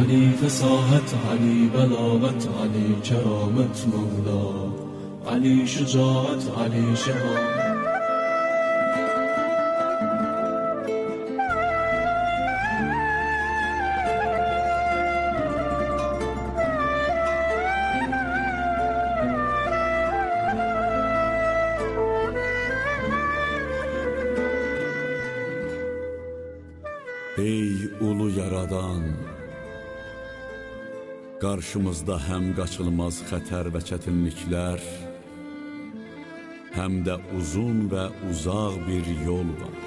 علی فساحت علی بلاغت علی کرامت مولا علی شجاعت علی شهامت Ey ulu yaradan, qarşımızda həm qaçılmaz xətər və çətinliklər, həm də uzun və uzaq bir yol var.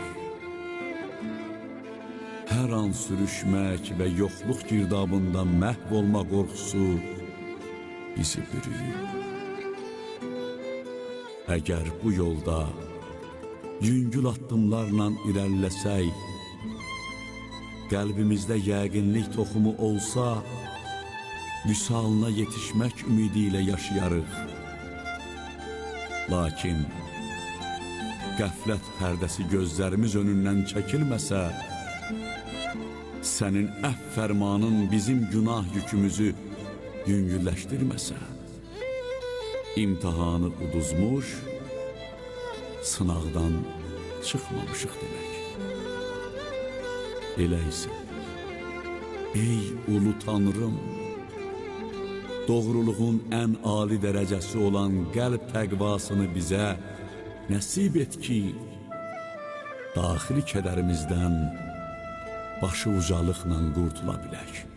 Hər an sürüşmək və yoxluq girdabında məhv olma qorxusu bizi bürüyür. Əgər bu yolda yüngül addımlarla irəliləsək, qəlbimizdə yəqinlik toxumu olsa, vüsalına yetişmək ümidi ilə yaşayarıq. Lakin qəflət pərdəsi gözlərimiz önündən çəkilməsə, sənin əff fərmanın bizim günah yükümüzü yüngülləşdirməsə, imtihanı uduzmuş, sınaqdan çıxmamışıq demək. Elə isə, ey ulu tanrım, doğruluğun ən ali dərəcəsi olan qəlb təqvasını bizə nəsib et ki, daxili kədərimizdən başı ucalıqla qurtula bilək.